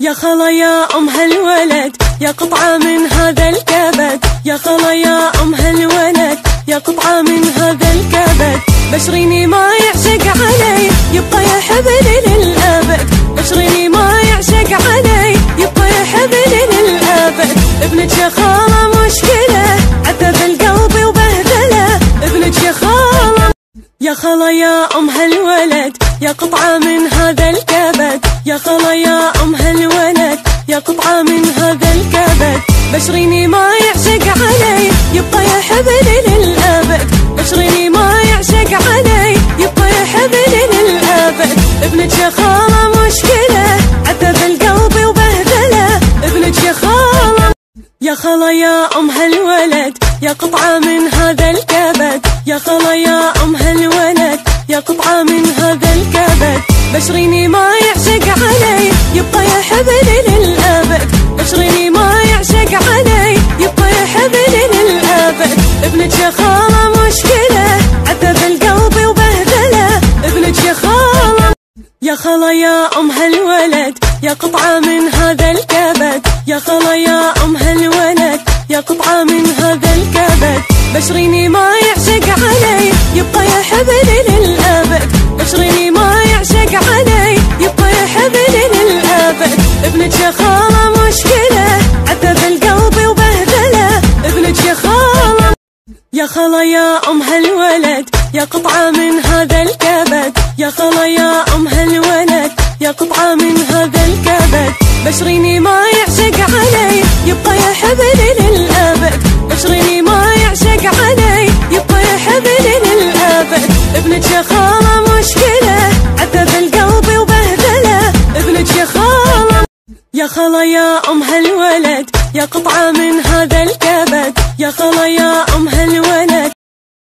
يا خلا يا أم هالولد يا قطعة من هذا الكبد. يا خلا يا أم هالولد يا قطعة من هذا الكبد. بشريني ما يعشق علي يبقى يحبني للأبد. بشريني ما يعشق علي يبقى يحبني للأبد. ابنك يا خالة مشكلة عذب القلب وبهدله ابنك يا خالة يا خلا يا أم هالولد يا قطعة من هذا الكبد يا خلا يا أم هالولد يا قطعة من هذا الكبد. بشريني ما يعشق علي يبقى يحبني للأبد. بشريني ما يعشق علي يبقى يحبني للأبد. ابنك يا خالة مشكلة عذب القلب وبهدله ابنك يا خالة يا خلا يا أم هالولد يا قطعة من هذا الكبد. يا خلا يا أم هالولد. قطعة من هذا الكبد. بشريني ما يعشق علي يبقى يحبني للأبد. بشريني ما يعشق علي يبقى يحبني للأبد. ابنك يا خالة مشكلة عذب القلب وبهدلة. ابنك يا خالة يا خلا يا أم هالولد. يا قطعة من هذا الكبد. يا خلا يا أم هالولد. يا قطعة من هذا الكبد. بشريني ما يعشق علي يبقى يا خالة مشكلة عذب القلب وبهدلة. ابنك يا خالة يا خلا يا أم هالولد يا قطعة من هذا الكبد. يا خلا يا أم هالولد يا قطعة من هذا الكبد. بشريني ما يعشق علي يبقى يحبني للأبد. بشريني ما يعشق علي يبقى يحبني للأبد. ابنك يا خالة يا خلا يا أم هالولد يا قطعة من هذا الكبد. يا خلا يا أم هالولد